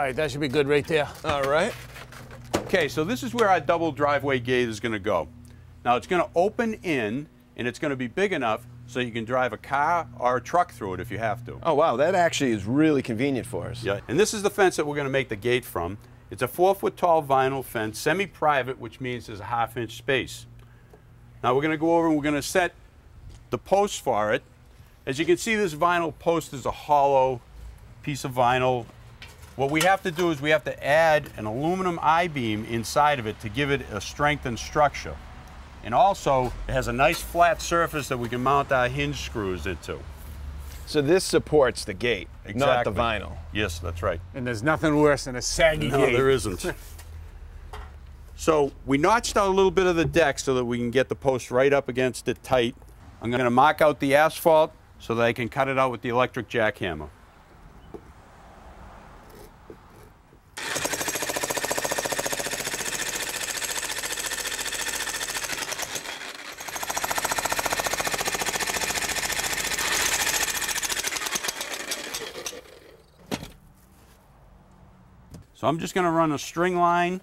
right, that should be good right there. All right. Okay, so this is where our double driveway gate is going to go. Now it's going to open in, and it's going to be big enough so you can drive a car or a truck through it if you have to. Oh, wow, that actually is really convenient for us. Yeah, and this is the fence that we're going to make the gate from. It's a four foot tall vinyl fence, semi-private, which means there's a half inch space. Now we're going to go over and we're going to set the posts for it. As you can see, this vinyl post is a hollow piece of vinyl. What we have to do is we have to add an aluminum I-beam inside of it to give it a strengthened structure. And also, it has a nice flat surface that we can mount our hinge screws into. So this supports the gate, not the vinyl. Yes, that's right. And there's nothing worse than a saggy No, gate. No, there isn't. so we notched out a little bit of the deck so that we can get the post right up against it tight. I'm going to mark out the asphalt so that I can cut it out with the electric jackhammer. So I'm just going to run a string line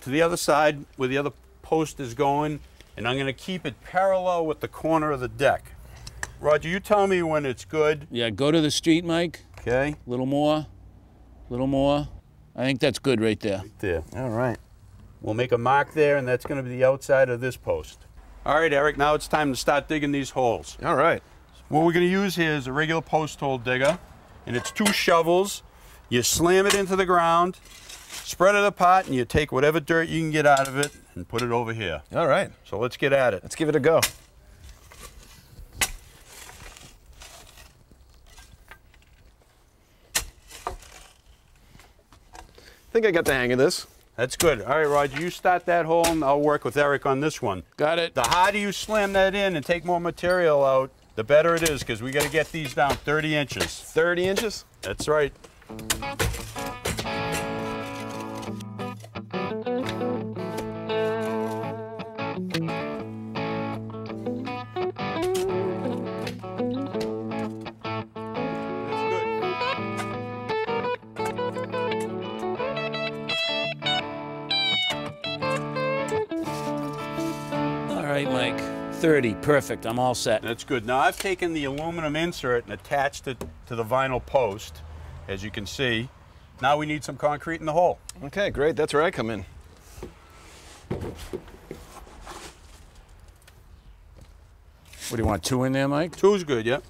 to the other side where the other post is going, and I'm going to keep it parallel with the corner of the deck. Roger, you tell me when it's good. Yeah, go to the street, Mike. Okay. A little more. A little more. I think that's good right there. There. All right. We'll make a mark there, and that's going to be the outside of this post. All right, Eric, now it's time to start digging these holes. All right. What we're going to use here is a regular post hole digger, and it's two shovels. You slam it into the ground, spread it apart, and you take whatever dirt you can get out of it and put it over here. All right. So let's get at it. Let's give it a go. I think I got the hang of this. That's good. All right, Roger, you start that hole, and I'll work with Eric on this one. Got it? The harder you slam that in and take more material out, the better it is, because we got to get these down 30 inches. 30 inches? That's right. Mike. 30. Perfect. I'm all set. That's good. Now I've taken the aluminum insert and attached it to the vinyl post, as you can see. Now we need some concrete in the hole. Okay, great. That's where I come in. What do you want? Two in there, Mike? Two's good, yep.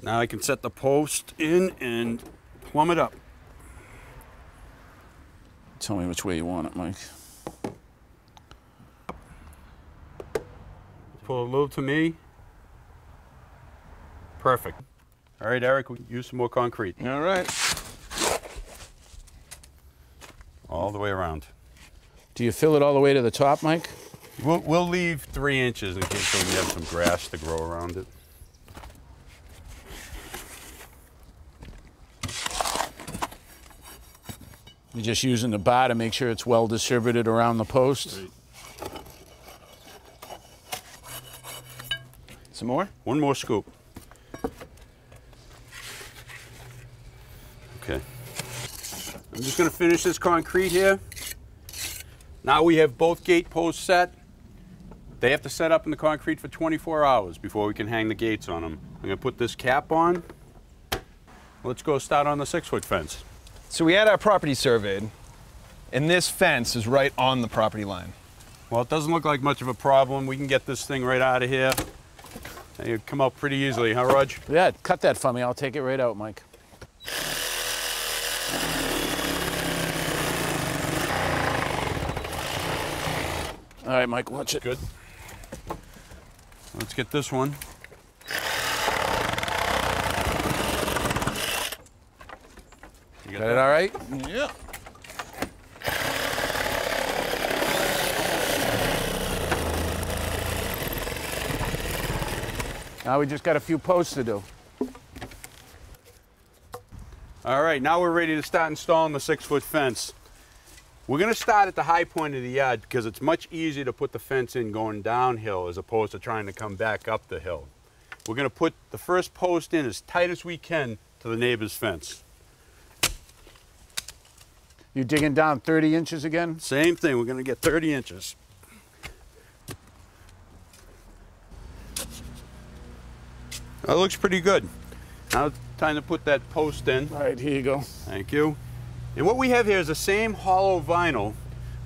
Now I can set the post in and plumb it up. Tell me which way you want it, Mike. Pull a little to me. Perfect. All right, Eric, we use some more concrete All right. all the way around. Do you fill it all the way to the top, Mike? We'll, we'll leave three inches in case we have some grass to grow around it. You're just using the bar to make sure it's well distributed around the post. Some more? One more scoop. Okay. I'm just going to finish this concrete here. Now we have both gate posts set. They have to set up in the concrete for 24 hours before we can hang the gates on them. I'm going to put this cap on. Let's go start on the six foot fence. So we had our property surveyed, and this fence is right on the property line. Well, it doesn't look like much of a problem. We can get this thing right out of here. And It'll come out pretty easily, huh, Rog? Yeah, cut that for me. I'll take it right out, Mike. All right, Mike, watch it. Good. Let's get this one. You Got it all right? Yeah. Now we just got a few posts to do. All right, now we're ready to start installing the six foot fence. We're gonna start at the high point of the yard because it's much easier to put the fence in going downhill as opposed to trying to come back up the hill. we're going to put the first post in as tight as we can to the neighbor's fence. You digging down 30 inches again? Same thing, we're going to get 30 inches. That looks pretty good. Now it's time to put that post in. All right, here you go. Thank you. And what we have here is the same hollow vinyl,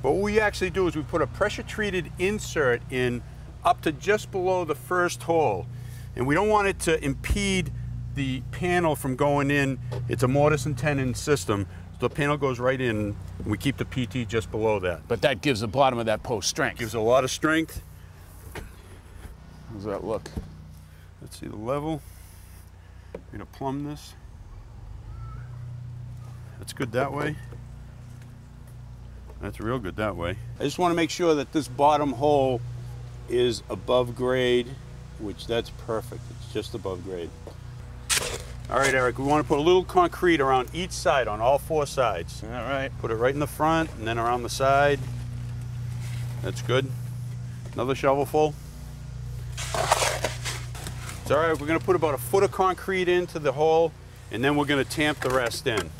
but what we actually do is we put a pressure treated insert in up to just below the first hole. And we don't want it to impede the panel from going in. It's a mortise and tenon system. So the panel goes right in, and we keep the PT just below that. But that gives the bottom of that post strength. Gives a lot of strength. How's that look? Let's see the level. I'm gonna plumb this. That's good that way. That's real good that way. I just want to make sure that this bottom hole is above grade, which that's perfect. It's just above grade. All right, Eric, we want to put a little concrete around each side on all four sides. All right. Put it right in the front and then around the side. That's good. Another shovelful. It's all right, we're gonna put about a foot of concrete into the hole and then we're gonna tamp the rest in.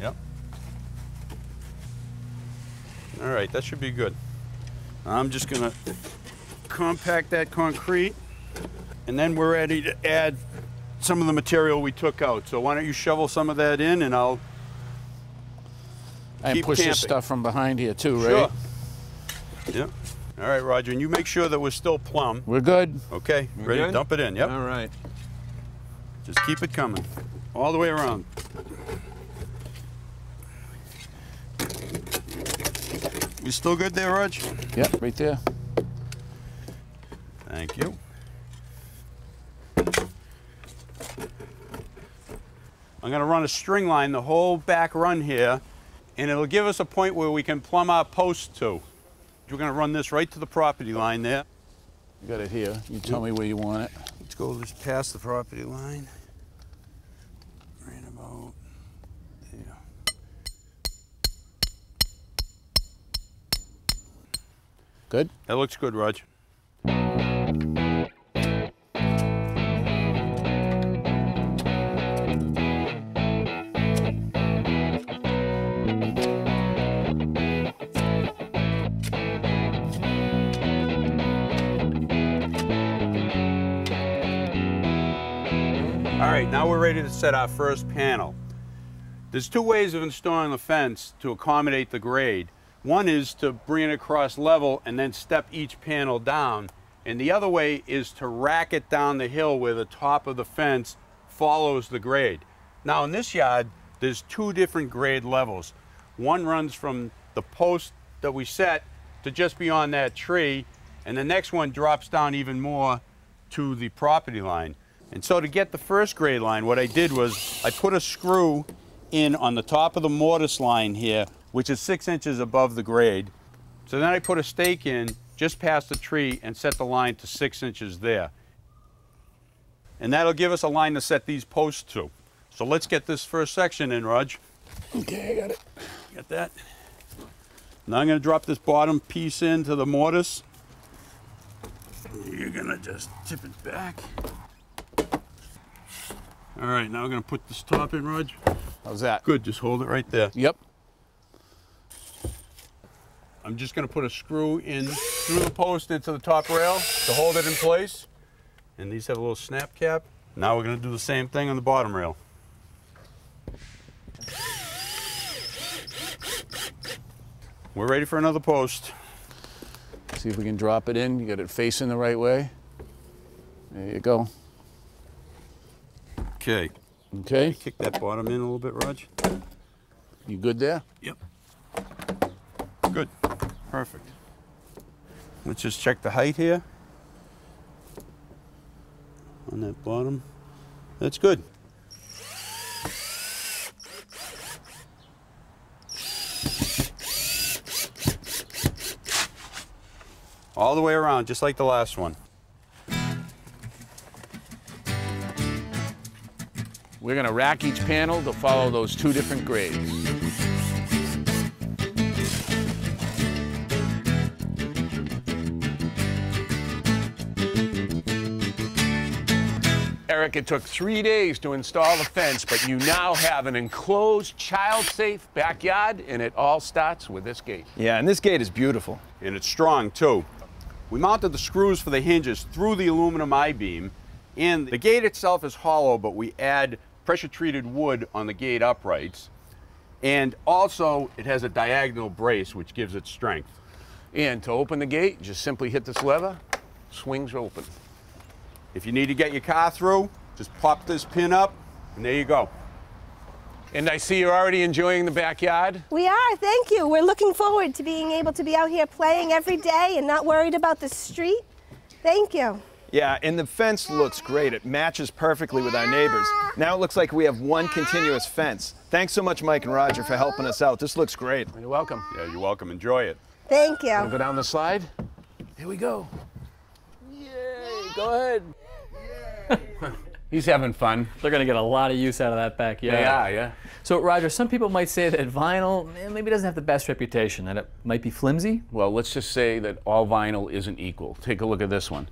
Yep. All right, that should be good. I'm just gonna compact that concrete and then we're ready to add some of the material we took out. So why don't you shovel some of that in and I'll And push tamping. this stuff from behind here too, right? Sure. Yep. All right, Roger, and you make sure that we're still plumb. We're good. Okay, ready to dump it in. Yep. All right. Just keep it coming. All the way around. You still good there, Rog? Yep, right there. Thank you. I'm going to run a string line the whole back run here, and it'll give us a point where we can plumb our post to. We're going to run this right to the property line there. You got it here. You tell me where you want it. Let's go just past the property line. Good? That looks good, Rog. All right, now we're ready to set our first panel. There's two ways of installing the fence to accommodate the grade. One is to bring it across level and then step each panel down. And the other way is to rack it down the hill where the top of the fence follows the grade. Now in this yard, there's two different grade levels. One runs from the post that we set to just beyond that tree, and the next one drops down even more to the property line. And so to get the first grade line, what I did was I put a screw in on the top of the mortise line here, which is six inches above the grade. So then I put a stake in just past the tree and set the line to six inches there. And that'll give us a line to set these posts to. So let's get this first section in, Rog. Okay, I got it. Got that? Now I'm gonna drop this bottom piece into the mortise. You're gonna just tip it back. All right, now we're gonna put this top in, Rog. How's that? Good, just hold it right there. Yep. I'm just gonna put a screw in through the post into the top rail to hold it in place. And these have a little snap cap. Now we're gonna do the same thing on the bottom rail. We're ready for another post. See if we can drop it in. You got it facing the right way. There you go. Okay, Okay. kick that bottom in a little bit, Rog. You good there? Yep. Perfect. Let's just check the height here. On that bottom. That's good. All the way around, just like the last one. We're gonna rack each panel to follow those two different grades. Eric, it took three days to install the fence, but you now have an enclosed, child-safe backyard, and it all starts with this gate. Yeah, and this gate is beautiful. and it's strong too. We mounted the screws for the hinges through the aluminum I-beam, and the gate itself is hollow, but we add pressure-treated wood on the gate uprights, and also it has a diagonal brace, which gives it strength. And to open the gate, just simply hit this lever, swings open. If you need to get your car through, just pop this pin up, and there you go. And I see you're already enjoying the backyard. We are, thank you. We're looking forward to being able to be out here playing every day and not worried about the street. Thank you. Yeah, and the fence looks great. It matches perfectly with our neighbors. Now it looks like we have one continuous fence. Thanks so much, Mike and Roger, for helping us out. This looks great. You're welcome. Yeah, you're welcome. Enjoy it. Thank Wanna you. go down the slide? Here we go. Yay! Go ahead. He's having fun. They're going to get a lot of use out of that back. They are, yeah. So, Roger, some people might say that vinyl eh, maybe doesn't have the best reputation, that it might be flimsy. Well, let's just say that all vinyl isn't equal. Take a look at this one.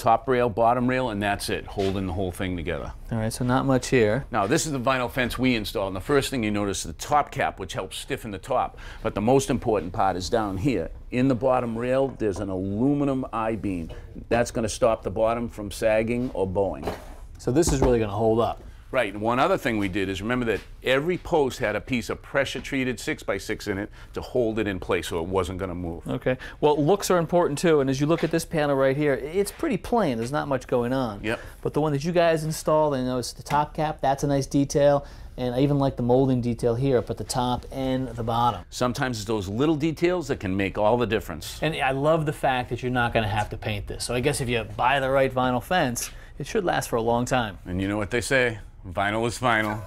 Top rail, bottom rail, and that's it, holding the whole thing together. All right, so not much here. Now, this is the vinyl fence we installed. And the first thing you notice is the top cap, which helps stiffen the top. But the most important part is down here. In the bottom rail, there's an aluminum I-beam. That's going to stop the bottom from sagging or bowing. So this is really going to hold up. Right, and one other thing we did is remember that every post had a piece of pressure-treated six by six in it to hold it in place so it wasn't going to move. Okay. Well, looks are important too, and as you look at this panel right here, it's pretty plain. There's not much going on. Yep. But the one that you guys installed, I noticed the top cap. That's a nice detail, and I even like the molding detail here up at the top and the bottom. Sometimes it's those little details that can make all the difference. And I love the fact that you're not going to have to paint this. So I guess if you buy the right vinyl fence, it should last for a long time. And you know what they say? Vinyl is final.